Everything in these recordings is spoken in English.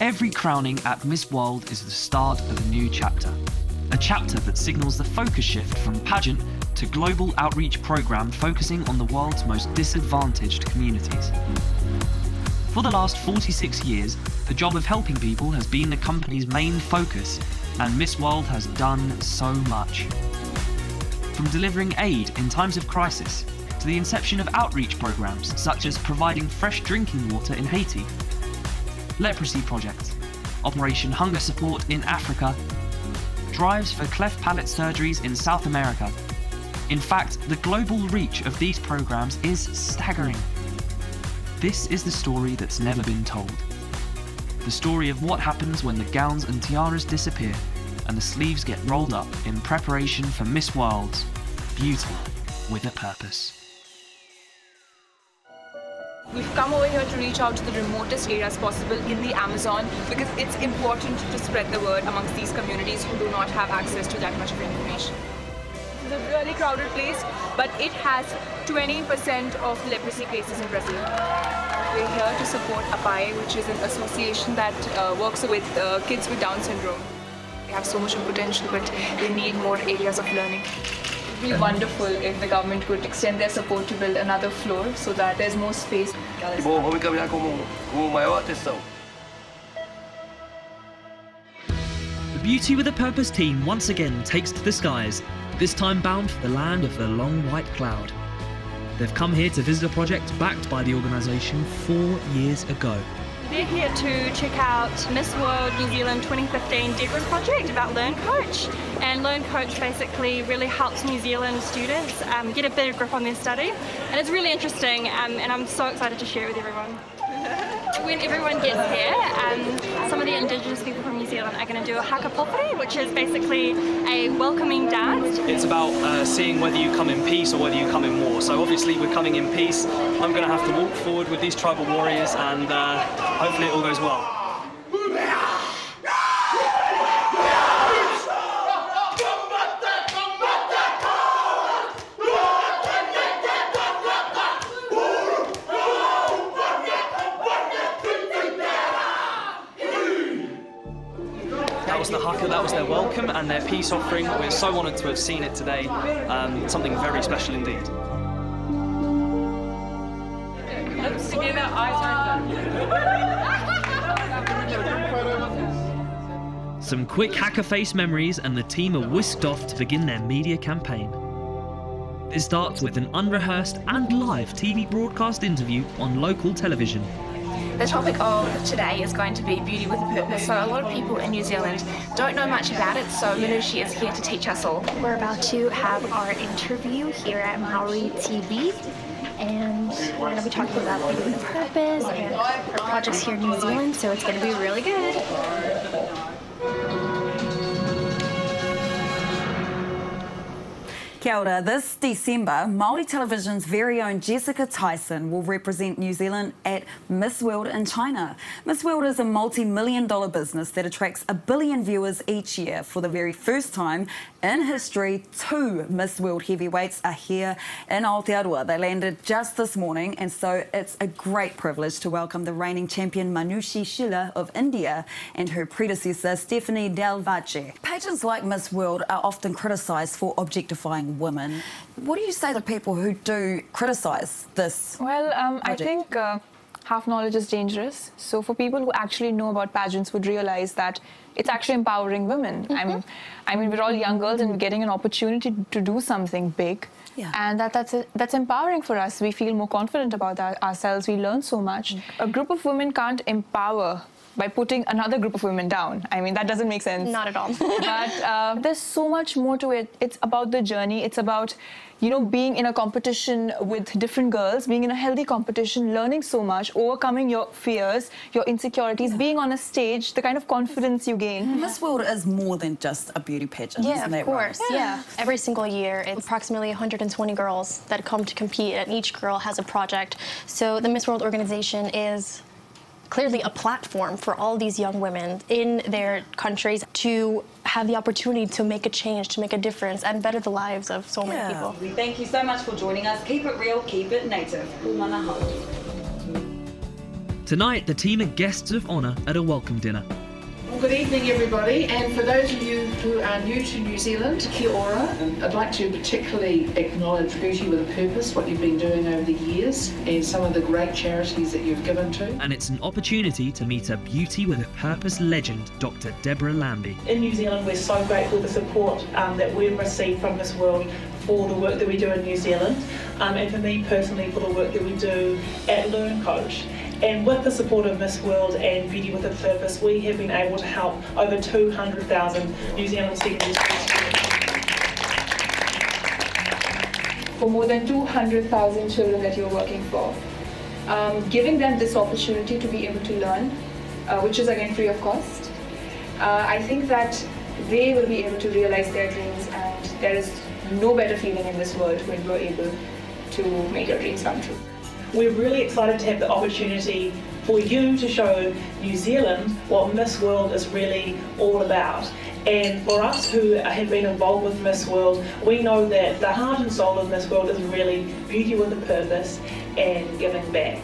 Every crowning at Miss World is the start of a new chapter. A chapter that signals the focus shift from pageant to global outreach program focusing on the world's most disadvantaged communities. For the last 46 years, the job of helping people has been the company's main focus, and Miss World has done so much. From delivering aid in times of crisis, to the inception of outreach programs such as providing fresh drinking water in Haiti, leprosy projects, Operation Hunger Support in Africa, drives for cleft palate surgeries in South America. In fact, the global reach of these programs is staggering. This is the story that's never been told. The story of what happens when the gowns and tiaras disappear and the sleeves get rolled up in preparation for Miss World's Beauty with a Purpose. We've come over here to reach out to the remotest areas possible in the Amazon because it's important to spread the word amongst these communities who do not have access to that much of information. It's a really crowded place, but it has 20% of leprosy cases in Brazil. We're here to support APAE, which is an association that uh, works with uh, kids with Down syndrome. They have so much potential, but they need more areas of learning. It would be wonderful if the government could extend their support to build another floor so that there's more space. Bom, vamos encaminhar como, como maior atenção. The Beauty with a Purpose team once again takes to the skies, this time bound for the land of the long white cloud. They've come here to visit a project backed by the organisation four years ago. We're here to check out Miss World New Zealand 2015 different project about Learn Coach. And Learn Coach basically really helps New Zealand students um, get a better grip on their study. And it's really interesting um, and I'm so excited to share it with everyone. when everyone gets here, um, some of the Indigenous people from New Zealand are going to do a haka powhiri, which is basically a welcoming dance. It's about uh, seeing whether you come in peace or whether you come in war. So obviously we're coming in peace. I'm going to have to walk forward with these tribal warriors and uh, hopefully it all goes well. And their peace offering. We're so honoured to have seen it today. Um, something very special indeed. Some quick haka face memories, and the team are whisked off to begin their media campaign. It starts with an unrehearsed and live TV broadcast interview on local television. The topic of today is going to be beauty with a purpose. So a lot of people in New Zealand don't know much about it, so Manushi is here to teach us all. We're about to have our interview here at Maori TV. And we're going to be talking about beauty with purpose and projects here in New Zealand, so it's going to be really good. Kia ora. This December, Māori Television's very own Jessica Tyson will represent New Zealand at Miss World in China. Miss World is a multi-million dollar business that attracts a billion viewers each year. For the very first time in history, two Miss World heavyweights are here in Aotearoa. They landed just this morning, and so it's a great privilege to welcome the reigning champion Manushi Chhillar of India and her predecessor Stephanie Del Valle. Pageants like Miss World are often criticised for objectifying women. What do you say to people who do criticise this? Well, um, I think uh, half knowledge is dangerous. So for people who actually know about pageants would realize that it's actually empowering women. I mean, mm-hmm. I mean, we're all young girls and we're getting an opportunity to do something big. Yeah. And that, that's, that's empowering for us. We feel more confident about our, ourselves. We learn so much. Mm. A group of women can't empower by putting another group of women down. I mean, that doesn't make sense. Not at all. but uh, there's so much more to it. It's about the journey. It's about, you know, being in a competition with different girls, being in a healthy competition, learning so much, overcoming your fears, your insecurities, being on a stage, the kind of confidence you gain. Miss World is more than just a beauty pageant, Yeah, isn't of course. right? Yeah. Every single year, it's approximately 120 girls that come to compete, and each girl has a project. So the Miss World organization is clearly a platform for all these young women in their countries to have the opportunity to make a change, to make a difference, and better the lives of so many people. We thank you so much for joining us. Keep it real, keep it native. Umanaho. Tonight, the team are guests of honour at a welcome dinner. Well, good evening, everybody. And for those of you who are new to New Zealand, kia ora. I'd like to particularly acknowledge Beauty with a Purpose, what you've been doing over the years, and some of the great charities that you've given to. And it's an opportunity to meet a beauty with a purpose legend, Dr. Deborah Lambie. In New Zealand, we're so grateful for the support um, that we've received from Miss World for the work that we do in New Zealand, um, and for me personally for the work that we do at Learn Coach. And with the support of Miss World and Beauty with a Purpose, we have been able to help over 200,000 New Zealand secondary students. for more than 200,000 children that you're working for. Um, giving them this opportunity to be able to learn, uh, which is again free of cost, uh, I think that they will be able to realize their dreams and there is no better feeling in this world when you're able to make your dreams come true. We're really excited to have the opportunity for you to show New Zealand what Miss World is really all about. And for us who have been involved with Miss World, we know that the heart and soul of Miss World is really beauty with a purpose and giving back.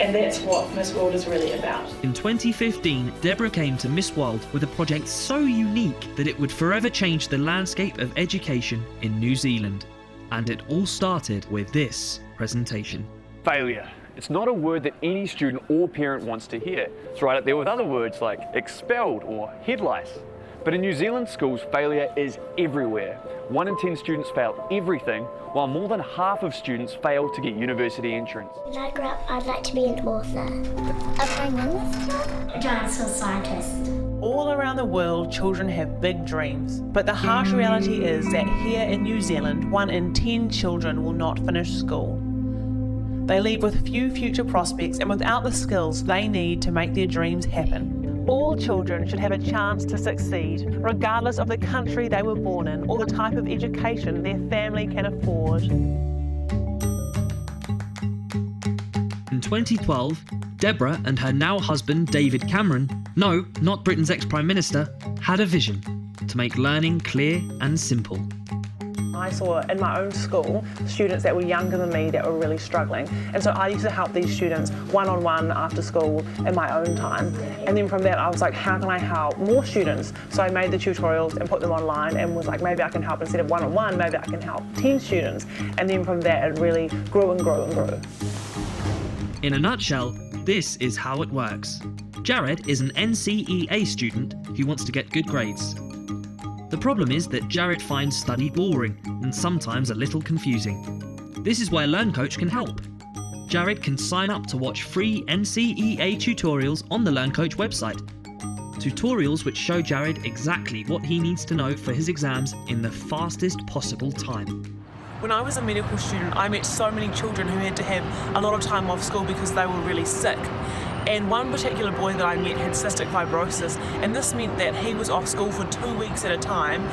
And that's what Miss World is really about. In 2015, Deborah came to Miss World with a project so unique that it would forever change the landscape of education in New Zealand. And it all started with this presentation. Failure. It's not a word that any student or parent wants to hear. It's right up there with other words like expelled or head lice. But in New Zealand schools, failure is everywhere. One in 10 students fail everything, while more than half of students fail to get university entrance. When I grow up, I'd like to be an author, a prime minister, a dinosaur scientist. All around the world, children have big dreams. But the harsh reality is that here in New Zealand, one in 10 children will not finish school. They leave with few future prospects and without the skills they need to make their dreams happen. All children should have a chance to succeed, regardless of the country they were born in or the type of education their family can afford. In 2012, Deborah and her now husband David Cameron, no, not Britain's ex Prime Minister, had a vision to make learning clear and simple. I saw in my own school students that were younger than me that were really struggling. And so I used to help these students one on one after school in my own time. And then from that, I was like, how can I help more students? So I made the tutorials and put them online and was like, maybe I can help instead of one on one, maybe I can help 10 students. And then from that, it really grew and grew and grew. In a nutshell, this is how it works. Jared is an NCEA student who wants to get good grades. The problem is that Jared finds study boring and sometimes a little confusing. This is where Learn Coach can help. Jared can sign up to watch free NCEA tutorials on the Learn Coach website. Tutorials which show Jared exactly what he needs to know for his exams in the fastest possible time. When I was a medical student, I met so many children who had to have a lot of time off school because they were really sick. And one particular boy that I met had cystic fibrosis, and this meant that he was off school for two weeks at a time,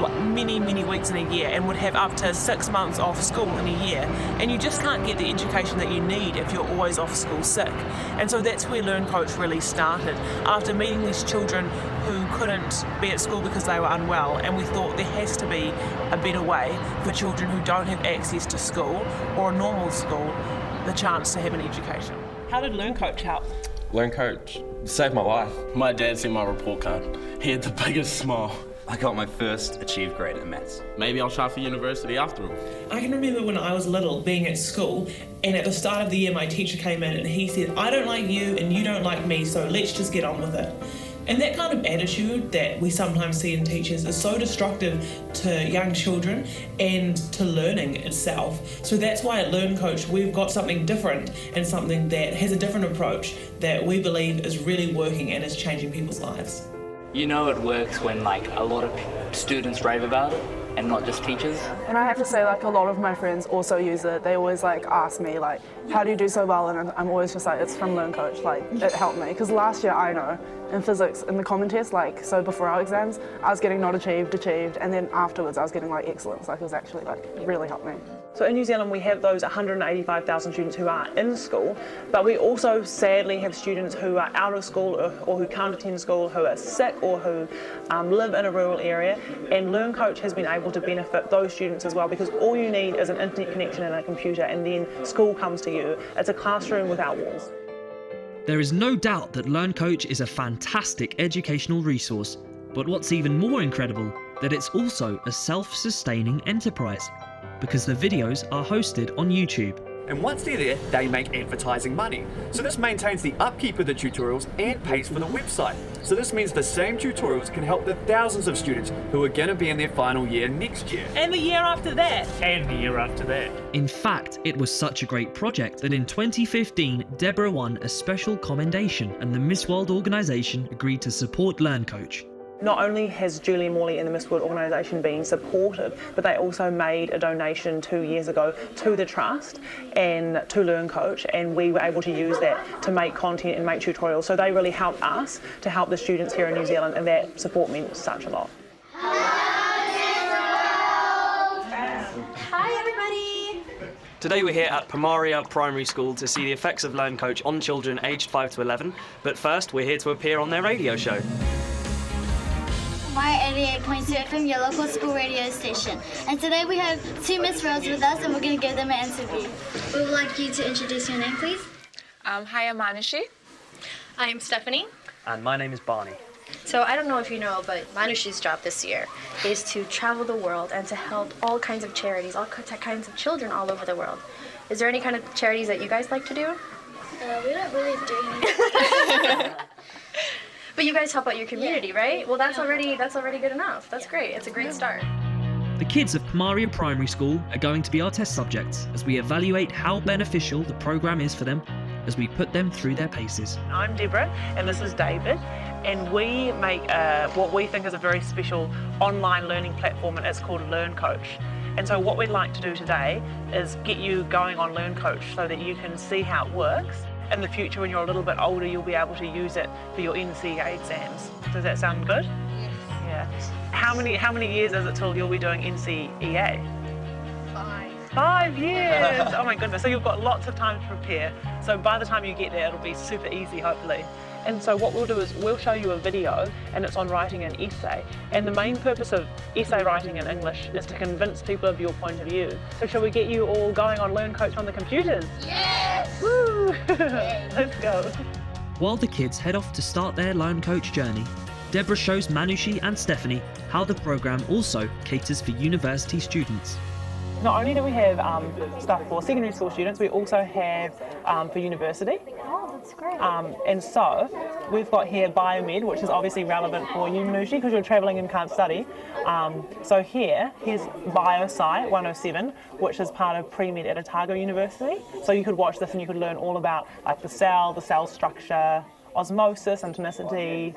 like many, many weeks in a year, and would have up to six months off school in a year. And you just can't get the education that you need if you're always off school sick. And so that's where Learn Coach really started. After meeting these children who couldn't be at school because they were unwell, and we thought there has to be a better way for children who don't have access to school or a normal school the chance to have an education. How did Learn Coach help? Learn Coach saved my life. My dad seen my report card. He had the biggest smile. I got my first achieved grade in maths. Maybe I'll try for university after all. I can remember when I was little being at school, and at the start of the year, my teacher came in and he said, I don't like you and you don't like me, so let's just get on with it. And that kind of attitude that we sometimes see in teachers is so destructive to young children and to learning itself. So that's why at Learn Coach we've got something different and something that has a different approach that we believe is really working and is changing people's lives. You know it works when like a lot of students rave about it and not just teachers. And I have to say, like, a lot of my friends also use it. They always, like, ask me, like, how do you do so well? And I'm always just like, it's from Learn Coach. Like, it helped me. Because last year, I know, in physics, in the common test, like, so before our exams, I was getting not achieved, achieved, and then afterwards, I was getting, like, excellence. Like, it was actually, like, really helped me. So in New Zealand we have those 185,000 students who are in school, but we also sadly have students who are out of school or, who can't attend school, who are sick or who um, live in a rural area and Learn Coach has been able to benefit those students as well because all you need is an internet connection and a computer and then school comes to you. It's a classroom without walls. There is no doubt that Learn Coach is a fantastic educational resource, but what's even more incredible, that it's also a self-sustaining enterprise, because the videos are hosted on YouTube. And once they're there, they make advertising money. So this maintains the upkeep of the tutorials and pays for the website. So this means the same tutorials can help the thousands of students who are going to be in their final year next year. And the year after that. And the year after that. In fact, it was such a great project that in 2015, Deborah won a special commendation and the Miss World organisation agreed to support Learn Coach. Not only has Julia Morley and the Miss World organisation been supportive, but they also made a donation two years ago to the Trust and to Learn Coach, and we were able to use that to make content and make tutorials. So they really helped us to help the students here in New Zealand, and that support meant such a lot. Hi everybody! Today we're here at Pomaria Primary School to see the effects of Learn Coach on children aged 5 to 11, but first we're here to appear on their radio show. My 88.2 FM, your local school radio station. And today we have two Miss Rose with us and we're going to give them an interview. We would like you to introduce your name, please. Um, hi, I'm Manushi. I'm Stephanie. And my name is Barney. So I don't know if you know, but Manushi's job this year is to travel the world and to help all kinds of charities, all kinds of children all over the world. Is there any kind of charities that you guys like to do? Uh, we don't really do anything. But you guys help out your community, right? Well, that's already that's already good enough. That's great. It's a great start. The kids of Pomaria Primary School are going to be our test subjects as we evaluate how beneficial the program is for them as we put them through their paces. I'm Deborah and this is David and we make uh, what we think is a very special online learning platform and it's called Learn Coach. And so what we'd like to do today is get you going on Learn Coach so that you can see how it works in the future when you're a little bit older you'll be able to use it for your NCEA exams. Does that sound good? Yes. Yeah. How many how many years is it till you'll be doing NCEA? Five. Five years! oh my goodness. So you've got lots of time to prepare. So by the time you get there it'll be super easy hopefully. And so what we'll do is we'll show you a video and it's on writing an essay. And the main purpose of essay writing in English is to convince people of your point of view. So shall we get you all going on Learn Coach on the computers? Yes! Woo! Let's go. While the kids head off to start their Learn Coach journey, Deborah shows Manushi and Stephanie how the program also caters for university students. Not only do we have um, stuff for secondary school students, we also have um, for university. That's great. Um, and so we've got here Biomed, which is obviously relevant for you, Manushi, because you're travelling and can't study. Um, so here, here's BioSci 107, which is part of pre-med at Otago University. So you could watch this and you could learn all about like the cell, the cell structure, osmosis, internicity,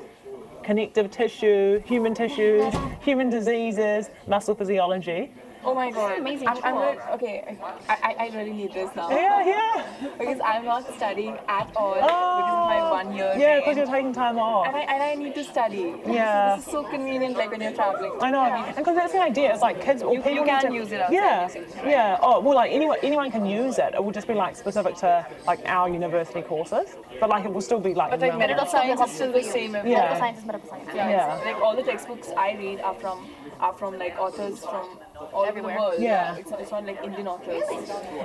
connective tissue, human tissues, human diseases, muscle physiology. Oh my god. Amazing I'm, I'm tool. really, okay, I, I, I really need this now. Yeah, yeah. because I'm not studying at all oh, because Oh. of my one year. Yeah, because you're taking time off. And I, and I need to study. Yeah. This is so convenient like when you're traveling. I know, and because that's the idea. It's like kids or You- people you need can to, use it outside Yeah, usage, right? yeah. Oh well, like anyone anyone can use it. It will just be like specific to like our university courses, but like it will still be like. But like medical science is still the same. everywhere. Yeah. Medical science is medical science. Yeah, Yeah. it's- like all the textbooks I read are from are from like authors from all oh, Everywhere. over the world. Yeah. It's, it's not like Indian authors.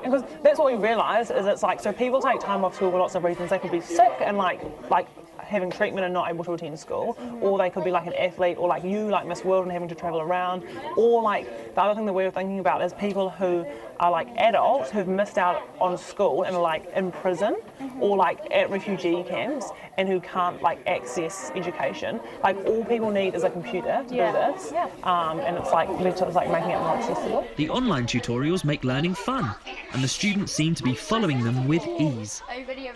Because that's what we realise is it's like so people take time off school for lots of reasons. They could be sick and like like having treatment and not able to attend school, mm-hmm. or they could be like an athlete, or like you, like Miss World, and having to travel around, or like the other thing that we were thinking about is people who are like adults who've missed out on school and are like in prison or like at refugee camps and who can't like access education. Like all people need is a computer to Yeah. do this, um, and it's like it's like making it more accessible. The online tutorials make learning fun, and the students seem to be following them with ease.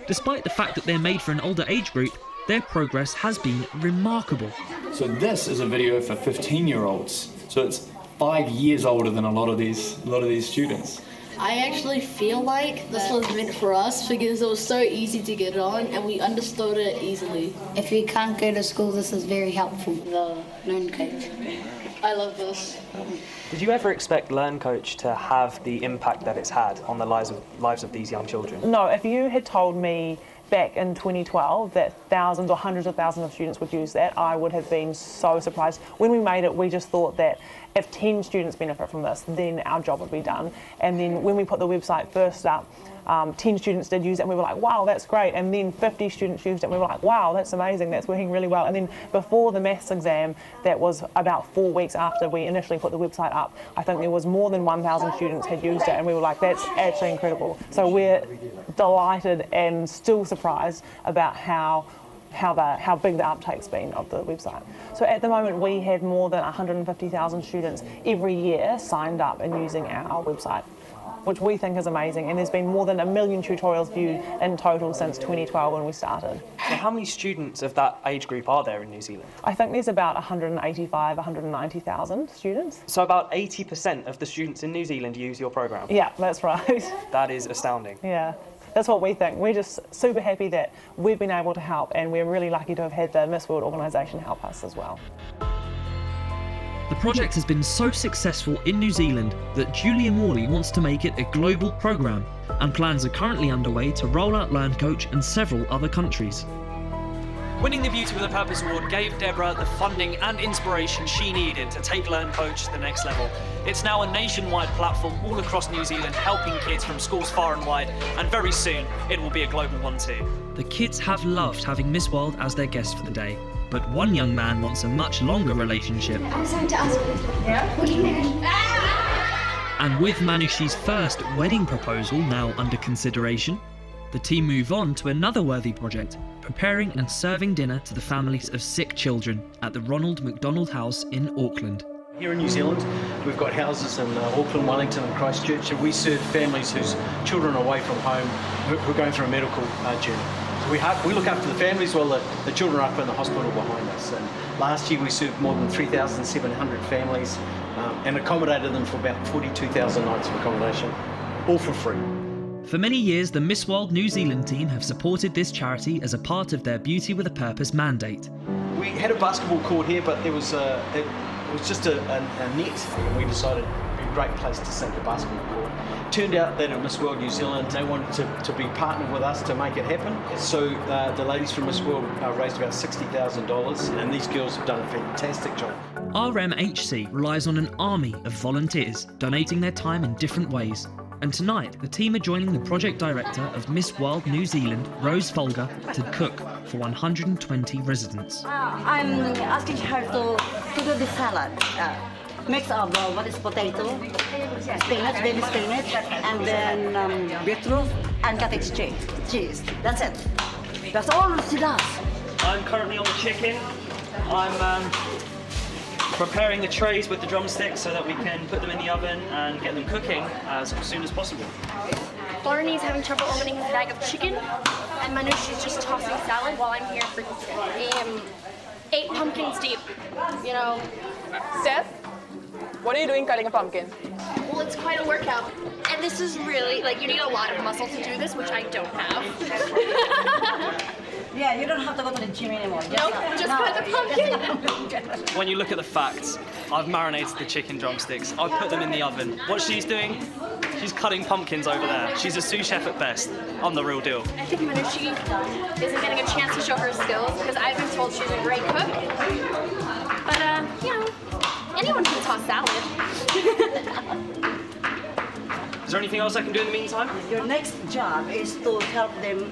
Despite the fact that they're made for an older age group, their progress has been remarkable. So this is a video for 15 year olds. So it's five years older than a lot of these a lot of these students. I actually feel like this was meant for us because it was so easy to get on and we understood it easily. If you can't go to school, this is very helpful, the Learn Coach. I love this. Did you ever expect Learn Coach to have the impact that it's had on the lives of, lives of these young children? No, if you had told me back in 2012 that thousands or hundreds of thousands of students would use that, I would have been so surprised. When we made it, we just thought that if 10 students benefit from this, then our job would be done. And then when we put the website first up, um, 10 students did use it and we were like, wow, that's great. And then 50 students used it and we were like, wow, that's amazing, that's working really well. And then before the maths exam, that was about four weeks after we initially put the website up, I think there was more than 1,000 students had used it and we were like, that's actually incredible. So we're delighted and still surprised about how how the how big the uptake's been of the website. So at the moment we have more than 150,000 students every year signed up and using our website which we think is amazing. And there's been more than a million tutorials viewed in total since 2012 when we started. So how many students of that age group are there in New Zealand? I think there's about 185, 190,000 students. So about 80% of the students in New Zealand use your program? Yeah, that's right. That is astounding. Yeah. That's what we think. We're just super happy that we've been able to help, and we're really lucky to have had the Miss World organisation help us as well. The project has been so successful in New Zealand that Julia Morley wants to make it a global programme, and plans are currently underway to roll out Learn Coach in several other countries. Winning the Beauty with a Purpose Award gave Deborah the funding and inspiration she needed to take Learn Coach to the next level. It's now a nationwide platform all across New Zealand helping kids from schools far and wide, and very soon it will be a global one too. The kids have loved having Miss World as their guest for the day, but one young man wants a much longer relationship. I was going to ask yeah? what do you mean? And with Manushi's first wedding proposal now under consideration, the team move on to another worthy project, preparing and serving dinner to the families of sick children at the Ronald McDonald House in Auckland. Here in New Zealand, we've got houses in uh, Auckland, Wellington, and Christchurch, and we serve families whose children are away from home who who are going through a medical uh, journey. We, ha- we look after the families while the, the children are up in the hospital behind us. And last year we served more than 3,700 families um, and accommodated them for about 42,000 nights of accommodation, all for free. For many years, the Miss World New Zealand team have supported this charity as a part of their Beauty with a Purpose mandate. We had a basketball court here, but there was a, it, it was just a, a, a net, and we decided it'd be a great place to sink a basketball court. Turned out that at Miss World New Zealand, they wanted to, to be partnered with us to make it happen. So uh, the ladies from Miss World uh, raised about $60,000, and these girls have done a fantastic job. RMHC relies on an army of volunteers donating their time in different ways. And tonight, the team are joining the project director of Miss World New Zealand, Rose Folger, to cook for 120 residents. I'm asking her to, to do the salad. Uh, mix of uh, what is potato, spinach, baby spinach, and then um, beetroot and cottage cheese. cheese. That's it. That's all she does. I'm currently on the chicken. I'm um, preparing the trays with the drumsticks so that we can put them in the oven and get them cooking as soon as possible. Barney's having trouble opening his bag of chicken, and Manushi's just tossing salad while I'm here for um, eight pumpkins deep. You know. Steph, what are you doing cutting a pumpkin? Well, it's quite a workout. And this is really, like, you need a lot of muscle to do this, which I don't have. Yeah, you don't have to go to the gym anymore. Just, Nope, just cut the pumpkin. When you look at the facts, I've marinated the chicken drumsticks. I've put them in the oven. What she's doing, she's cutting pumpkins over there. She's a sous chef at best. I'm the real deal. I think Manushi isn't getting a chance to show her skills because I've been told she's a great cook. But, uh, you know, anyone can toss salad. Is there anything else I can do in the meantime? Your next job is to help them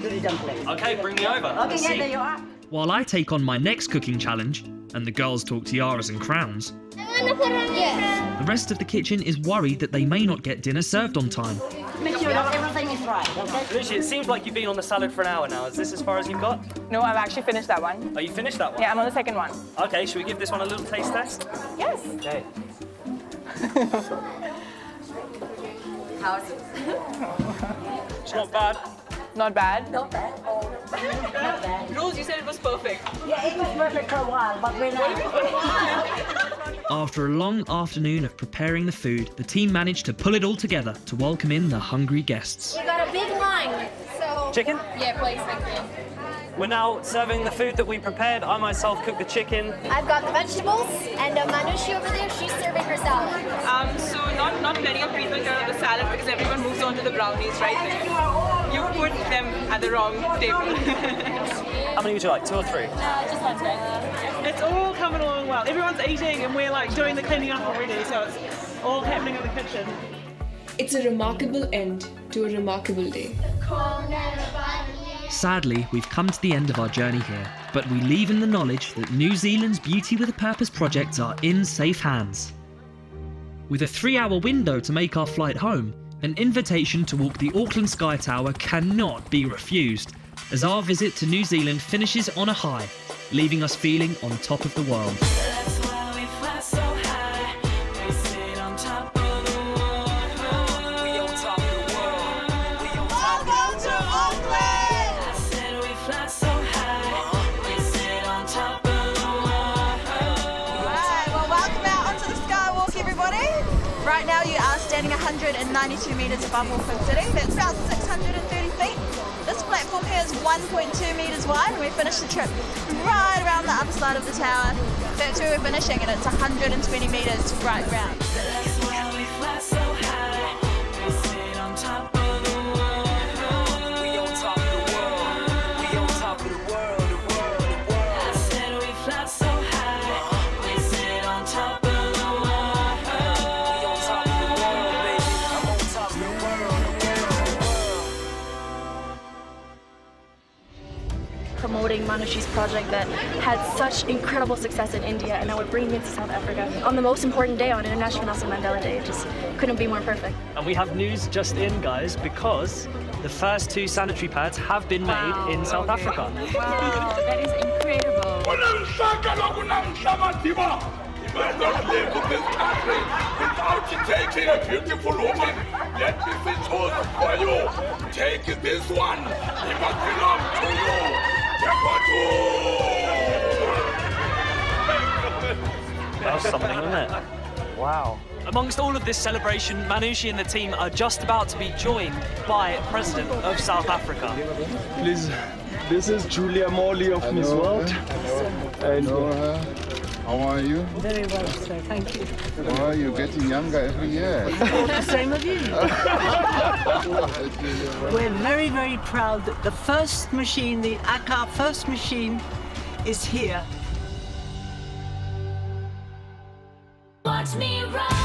do the dumpling. Okay, bring me over. Okay, Let's yeah, see. there you are. While I take on my next cooking challenge, and the girls talk tiaras and crowns, Yes. the rest of the kitchen is worried that they may not get dinner served on time. Make sure that everything is right, okay? Lucy, it seems like you've been on the salad for an hour now. Is this as far as you've got? No, I've actually finished that one. Oh, you finished that one? Yeah, I'm on the second one. Okay, should we give this one a little taste test? Yes. Okay. How's it? It's not bad. Not bad? Not bad. Oh, Not bad. Rose, you said it was perfect. Yeah, it was perfect for a while, but we're not. After a long afternoon of preparing the food, the team managed to pull it all together to welcome in the hungry guests. You got a big line, so. Chicken? Yeah, please, thank you. We're now serving the food that we prepared. I myself cooked the chicken. I've got the vegetables, and uh, Manushi over there, she's serving her salad. Um, so not not many of people here on the salad because everyone moves on to the brownies, right? You put them at the wrong table. How many would you like? Two or three? just one It's all coming along well. Everyone's eating and we're like doing the cleaning up already, so it's all happening in the kitchen. It's a remarkable end to a remarkable day. Sadly, we've come to the end of our journey here, but we leave in the knowledge that New Zealand's Beauty with a Purpose projects are in safe hands. With a three hour window to make our flight home, an invitation to walk the Auckland Sky Tower cannot be refused, as our visit to New Zealand finishes on a high, leaving us feeling on top of the world. 192 metres above Auckland City, that's about 630 feet. This platform here is 1.2 metres wide and we finished the trip right around the other side of the tower. That's where we're finishing and it's 120 metres right round. Project that had such incredible success in India and now we're bringing it to South Africa on the most important day on International Nelson Mandela Day. It just couldn't be more perfect. And we have news just in, guys, because the first two sanitary pads have been made in South Africa. Wow, that is incredible. You must not live in this country without taking a beautiful woman. Let me be chosen for you. Take this one. He must belong to you. That was something, wasn't it? Wow. Amongst all of this celebration, Manushi and the team are just about to be joined by President of South Africa. Please, this is Julia Morley of Miss World. And How are you? Very well, sir. Thank you. Well, you're getting younger every year. the same of you. We're very, very proud that the first machine, the Aakar first machine, is here. Watch me run.